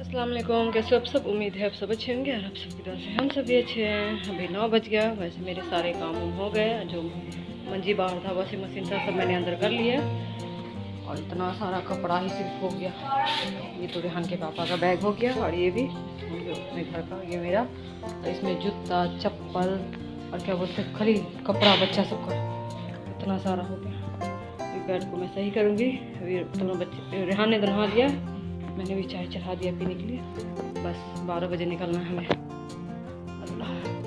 वालेकुम, कैसे आप सब? उम्मीद है आप सब अच्छे होंगे और आप सबकी तरह से हम सब भी अच्छे हैं। अभी नौ बज गया, वैसे मेरे सारे काम वाम हो गए, जो मंजी बाहर था वॉशिंग मशीन था, सब मैंने अंदर कर लिया और इतना सारा कपड़ा ही सिर्फ़ हो गया। ये तो रेहान के पापा का बैग हो गया और ये भी अपने घर का, ये मेरा। और इसमें जूता, चप्पल और क्या बोलते खाली कपड़ा बच्चा सबका इतना सारा हो गया। बैग को मैं सही करूँगी। अभी दोनों बच्चे, रेहान ने नहा लिया मैंने भी चाय चढ़ा दिया पीने के लिए। बस बारह बजे निकलना है हमें। अल्लाह।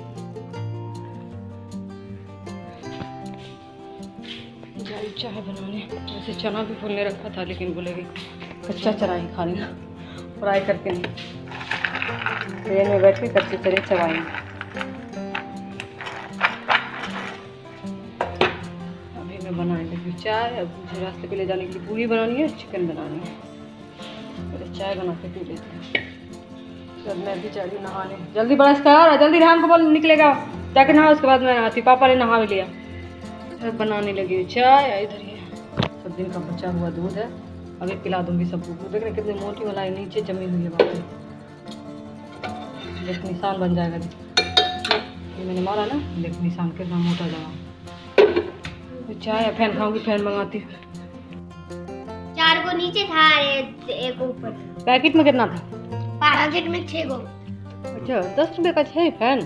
चाय बनाने। वैसे चना भी फूलने रखा था, लेकिन बोले बोलेगी कच्चा चना ही खा लेना। फ्राई करके नहीं। ट्रेन में बैठ के कच्चे चने चबाएँगे। अभी मैं बनाने लगी चाय। अब मुझे रास्ते पे ले जाने के लिए पूरी बनानी है, चिकन बनानी है। चाय बना के पी लेते हैं। मैं भी चली नहाने जल्दी बरस कर जल्दी राम को बोल निकलेगा। जाके नहा, उसके बाद मैं नहाती पापा ने नहा भी लिया। फिर बनाने लगी चाय इधर ही सब दिन का बचा हुआ दूध है। अभी पिला दूँगी सबको देख रहे कितनी मोटी मलाई, नीचे जमी हुई है बाकी देख, निशान बन जाएगा। ये मैंने मारा ना। देख, निशान कितना मोटा लगा चाय फ़ैन खाऊँगी, फ़ैन मंगाती हूँ। चार को नीचे था एक ऊपर पैकेट में कितना था? पैकेट में छह को अच्छा दस रुपये का छः फ़ैन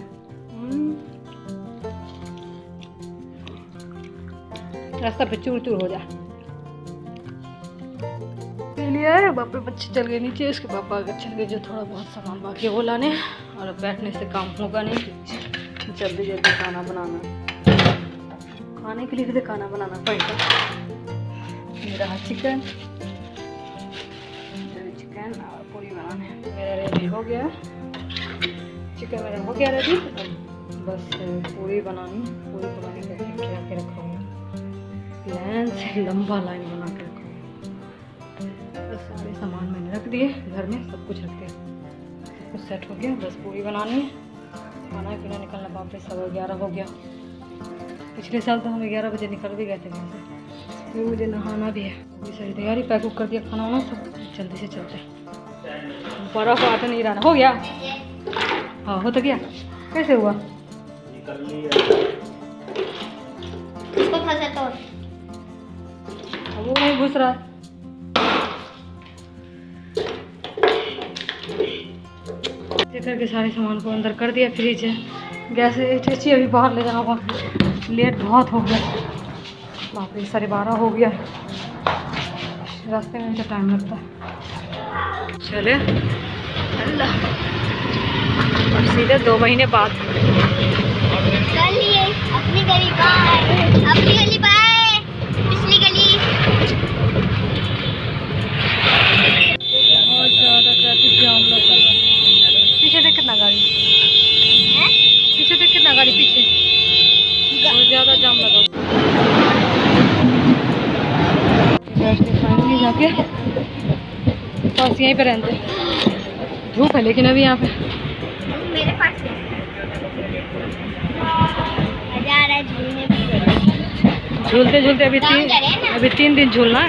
रास्ता पे चूर चूर हो जा। लिए बापे बच्चे चल गए नीचे उसके पापा आगे चल गए जो थोड़ा बहुत सामान बाकी है वो लाने और अब बैठने से काम होगा नहीं। जल्दी जल्दी खाना बनाना। खाने के लिए भी तो खाना बनाना पड़ेगा। मेरा चिकन। और पूरी बनाने मेरा रेडी हो गया चिकन मेरा हो। गया रेडी बस पूरी बनानी पूरी बनाने के लिए क्या क्या रखा हुआ प्लान से लंबा लाइन बना के रखा हुआ बस सारे सामान मैंने रख दिए घर में सब कुछ रख दिया सब कुछ सेट हो गया, बस पूरी बनानी। है खाना पीना निकलना बाप सवा ग्यारह हो गया। पिछले साल तो हम ग्यारह बजे निकल भी गए थे घर से। फिर मुझे नहाना भी है। अभी सारी तैयारी पैक कर दिया खाना वाना सब। जल्दी से चलते बर्फ़ आता नहीं रहना। हो गया? हाँ हो तो गया। कैसे हुआ? फंसा तो। वो नहीं घुस रहा है। करके सारे सामान को अंदर कर दिया फ्रिज है। गैस एच अभी बाहर ले जाना होगा। लेट बहुत हो गया। बाप रे साढ़े बारह हो गया। रास्ते में तो टाइम लगता है। चले। अल्लाह। सीधे दो महीने बाद। अपनी गली बाय अपनी गली बाय पिछली गली बहुत ज़्यादा ट्रैफ़िक जाम लगा है पीछे देख कितना गाड़ी है पीछे देख कितना गाड़ी पीछे बहुत ज़्यादा जाम लगा फाइनली जाके बस यहीं पे रहते। धूप है लेकिन अभी यहाँ पे। मेरे पास है। मज़ा आ रहा है झूलने में झूलते झूलते अभी तीन। अभी तीन दिन झूलना है।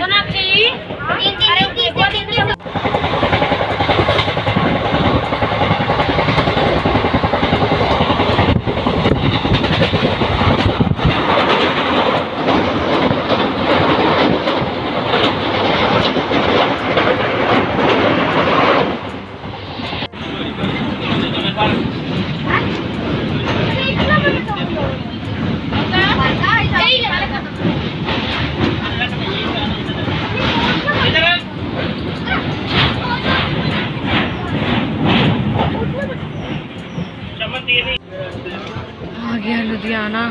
आ गया लुधियाना।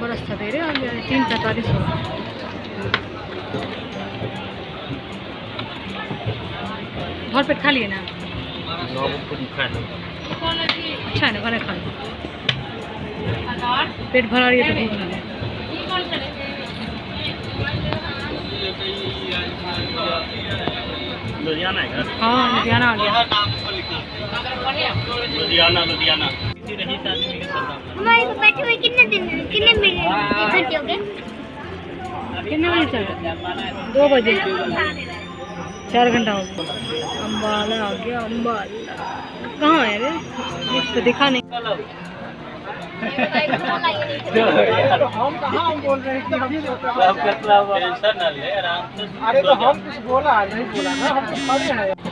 बड़ा सवेरे आ गया तीन पैंतालीस हो घर पेट खा लिए ना? अच्छा है ना खाना खा पेट भरा रही है तो लुधियाना है हाँ लुधियाना आ गया। लुधियाना लुधियाना। रही हमारे को बैठे हुए कितने दिन कितने मिनट घंटे हो गए। कितने बजे चल दो बजे। चार घंटा हो गया। अम्बाला आ गया अम्बाला कहाँ है रे? पे दिखा नहीं। हम कहाँ बोल रहे हैं कि हम टेंशन ना ले आराम से अरे तो हम कुछ बोला नहीं बोला ना हम तो खड़े हैं।